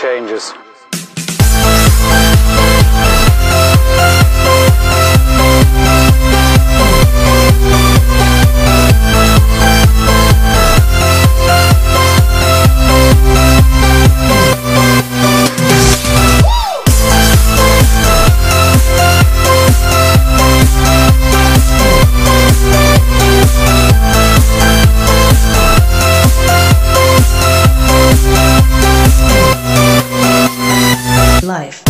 changes. life.